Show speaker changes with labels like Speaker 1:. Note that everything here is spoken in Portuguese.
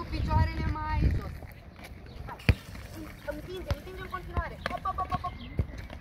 Speaker 1: o pior mai jos. Hai. Împinge, împinge